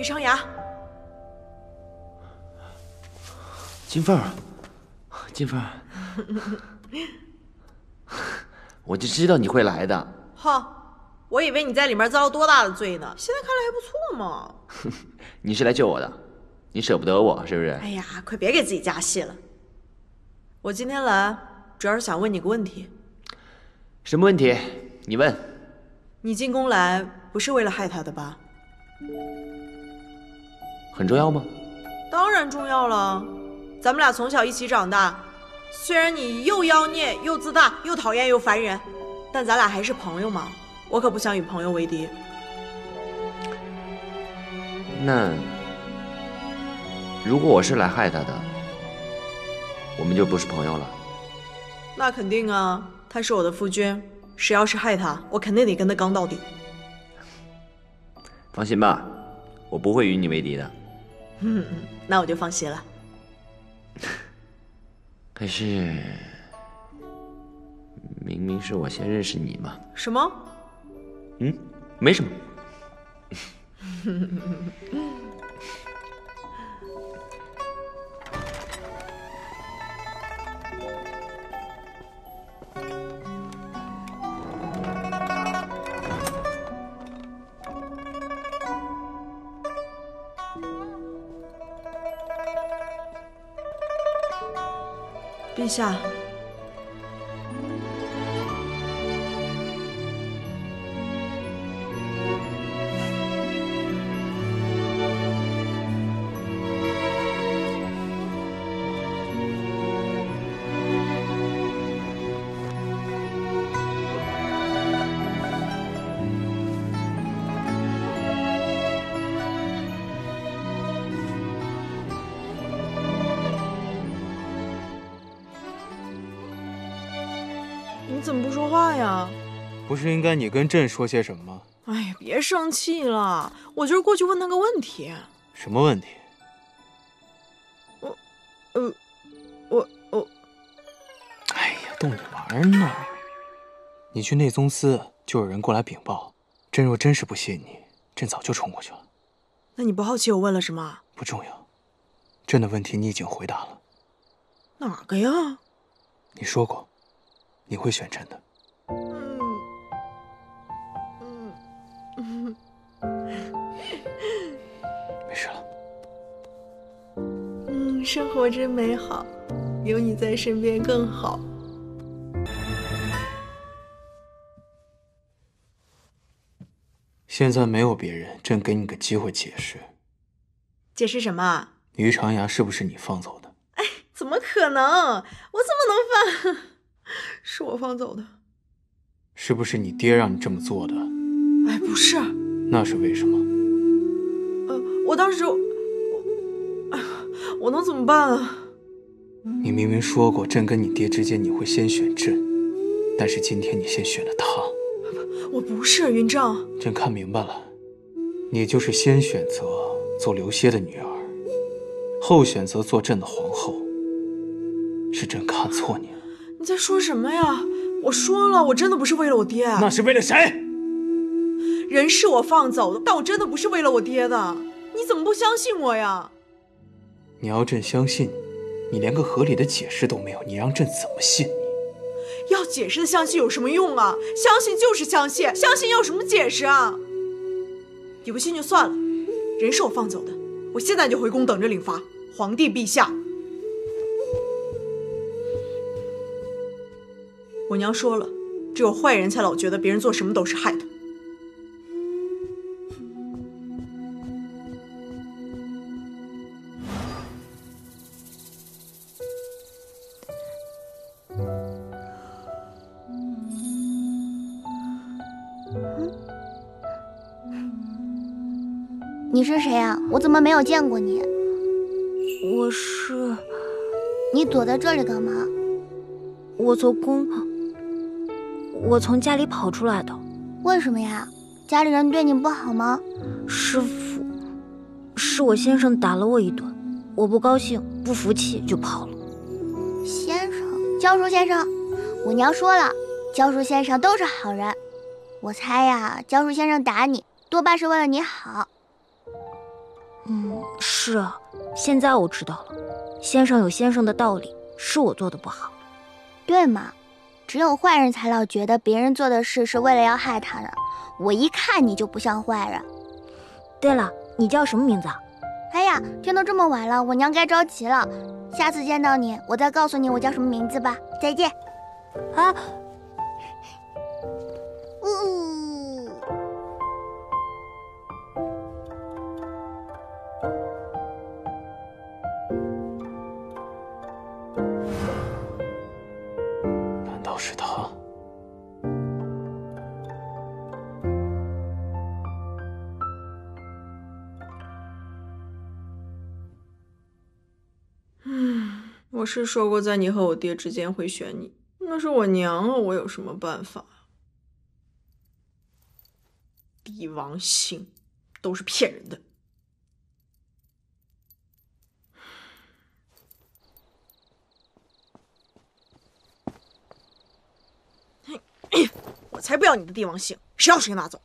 于长牙，金凤儿，金凤儿，我就知道你会来的。哼，我以为你在里面遭了多大的罪呢，现在看来还不错嘛。你是来救我的，你舍不得我是不是？哎呀，快别给自己加戏了。我今天来主要是想问你个问题。什么问题？你问。你进宫来不是为了害他的吧？很重要吗？当然重要了。咱们俩从小一起长大，虽然你又妖孽又自大又讨厌又烦人，但咱俩还是朋友嘛。我可不想与朋友为敌。那如果我是来害他的，我们就不是朋友了。那肯定啊，他是我的夫君，谁要是害他，我肯定得跟他刚到底。放心吧，我不会与你为敌的。嗯，那我就放心了。可是，明明是我先认识你嘛。什么？嗯，没什么。下。你怎么不说话呀？不是应该你跟朕说些什么吗？哎呀，别生气了，我就是过去问他个问题。什么问题？我，呃，我我，哎呀，逗你玩呢。你去内宗司，就有人过来禀报。朕若真是不信你，朕早就冲过去了。那你不好奇我问了什么？不重要，朕的问题你已经回答了。哪个呀？你说过。你会选朕的。嗯嗯没事了。嗯，生活真美好，有你在身边更好。现在没有别人，朕给你个机会解释。解释什么？于长牙是不是你放走的？哎，怎么可能？我怎么能放？是我放走的，是不是你爹让你这么做的？哎，不是，那是为什么？呃，我当时，我，我能怎么办啊？你明明说过，朕跟你爹之间你会先选朕，但是今天你先选了他。我不是云正，朕看明白了，你就是先选择做刘歇的女儿，后选择做朕的皇后。是朕看错你了。你在说什么呀？我说了，我真的不是为了我爹。那是为了谁？人是我放走的，但我真的不是为了我爹的。你怎么不相信我呀？你要朕相信你，你连个合理的解释都没有，你让朕怎么信你？要解释的相信有什么用啊？相信就是相信，相信要什么解释啊？你不信就算了，人是我放走的，我现在就回宫等着领罚。皇帝陛下。我娘说了，只有坏人才老觉得别人做什么都是害的。你是谁呀？我怎么没有见过你？我是。你躲在这里干嘛？我从宫。我从家里跑出来的，为什么呀？家里人对你不好吗？师傅，是我先生打了我一顿，我不高兴，不服气就跑了。先生，教书先生，我娘说了，教书先生都是好人。我猜呀，教书先生打你多半是为了你好。嗯，是啊，现在我知道了，先生有先生的道理，是我做的不好。对嘛？只有坏人才老觉得别人做的事是为了要害他呢。我一看你就不像坏人。对了，你叫什么名字啊？哎呀，天都这么晚了，我娘该着急了。下次见到你，我再告诉你我叫什么名字吧。再见。啊。我是说过，在你和我爹之间会选你，那是我娘啊，我有什么办法？帝王姓都是骗人的。我才不要你的帝王姓，谁要谁拿走。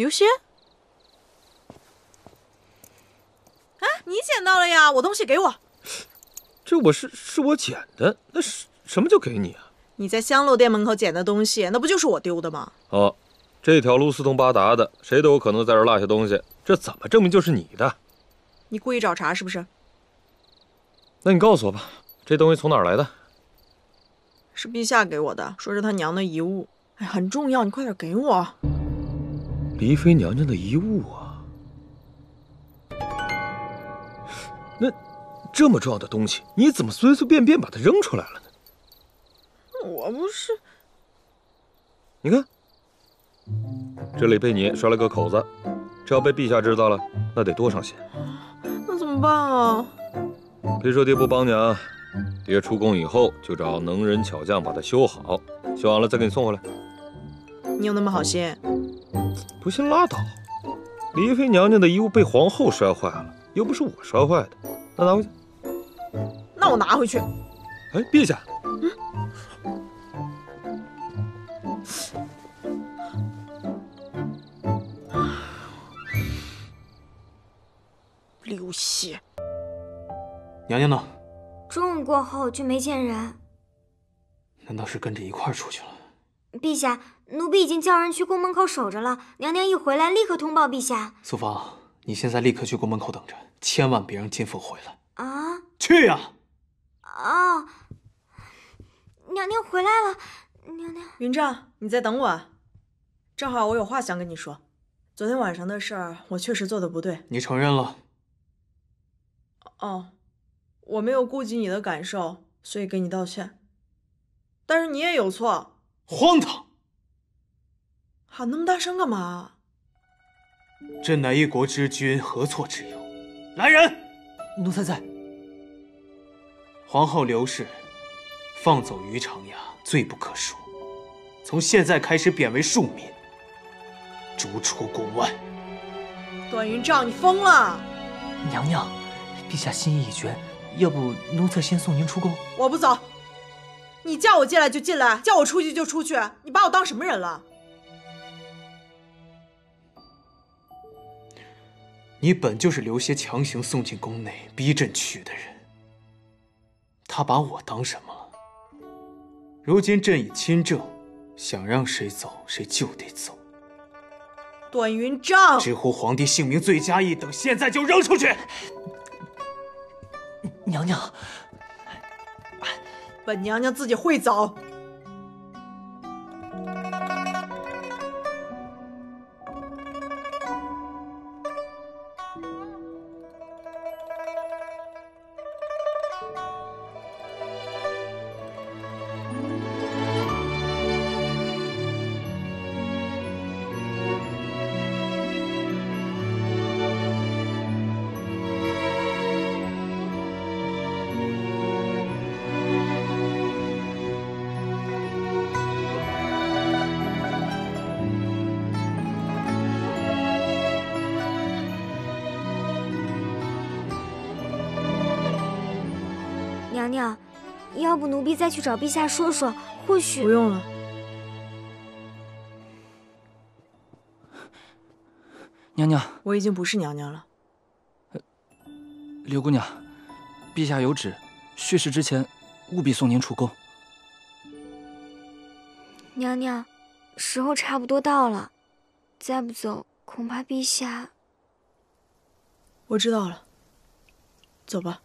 刘星，哎，你捡到了呀？我东西给我。这我是是我捡的，那什什么就给你啊？你在香楼店门口捡的东西，那不就是我丢的吗？哦，这条路四通八达的，谁都有可能在这落下东西，这怎么证明就是你的？你故意找茬是不是？那你告诉我吧，这东西从哪儿来的？是陛下给我的，说是他娘的遗物，哎，很重要，你快点给我。黎妃娘娘的遗物啊，那这么重要的东西，你怎么随随便便把它扔出来了呢？我不是，你看，这里被你摔了个口子，这要被陛下知道了，那得多伤心。那怎么办啊？别说爹不帮你啊，爹出宫以后就找能人巧匠把它修好，修完了再给你送回来。你有那么好心？不信拉倒，黎妃娘娘的衣物被皇后摔坏了，又不是我摔坏的，那拿回去。那我拿回去。哎，陛下。嗯流血。娘娘呢？中午过后就没见人。难道是跟着一块出去了？陛下。奴婢已经叫人去宫门口守着了，娘娘一回来立刻通报陛下。素芳，你现在立刻去宫门口等着，千万别让金凤回来。啊！去呀！啊！娘娘回来了，娘娘。云湛，你在等我，正好我有话想跟你说。昨天晚上的事儿，我确实做的不对。你承认了？哦，我没有顾及你的感受，所以给你道歉。但是你也有错。荒唐！喊那么大声干嘛？朕乃一国之君，何错之有？来人！奴才在。皇后刘氏放走于长牙，罪不可恕。从现在开始贬为庶民，逐出宫外。段云帐，你疯了！娘娘，陛下心意已决，要不奴才先送您出宫？我不走。你叫我进来就进来，叫我出去就出去，你把我当什么人了？你本就是刘协强行送进宫内，逼朕娶的人。他把我当什么了？如今朕已亲政，想让谁走，谁就得走。段云章，直呼皇帝姓名，罪加一等，现在就扔出去！娘娘，本娘娘自己会走。娘娘，要不奴婢再去找陛下说说，或许不用了。娘娘，我已经不是娘娘了。刘姑娘，陛下有旨，戌时之前务必送您出宫。娘娘，时候差不多到了，再不走，恐怕陛下……我知道了，走吧。